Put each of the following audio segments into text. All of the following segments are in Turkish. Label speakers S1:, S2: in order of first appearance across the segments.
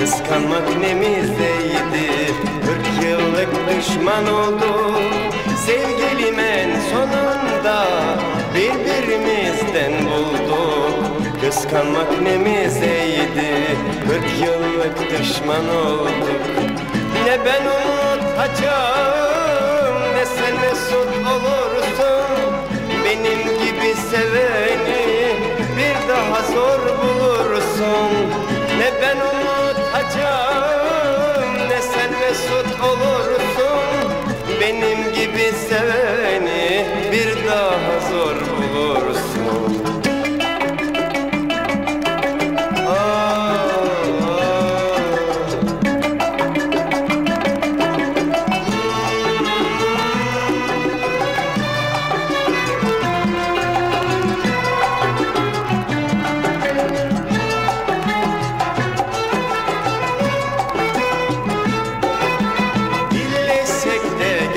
S1: Kıskanmak nemizeydi Kırk yıllık düşman olduk. Sevgilim en sonunda Birbirimizden bulduk. Kıskanmak nemizeydi Kırk yıllık düşman olduk. Ne ben unutacağım Ne sen mesut olursun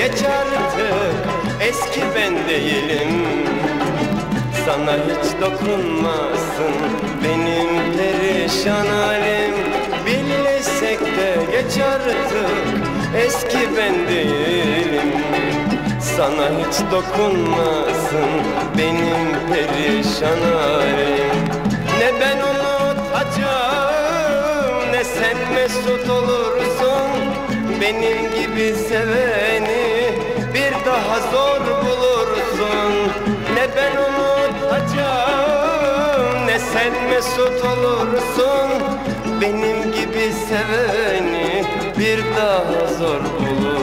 S1: geç artık Eski ben değilim. Sana hiç dokunmasın Benim perişan halim. Billesek de geç artık Eski ben değilim. Sana hiç dokunmasın Benim perişan halim. Ne ben unutacağım Ne sen mesut olursun. Benim gibi seveni zor bulursun. Ne ben unutacağım ne sen mesut olursun. Benim gibi seveni bir daha zor bulursun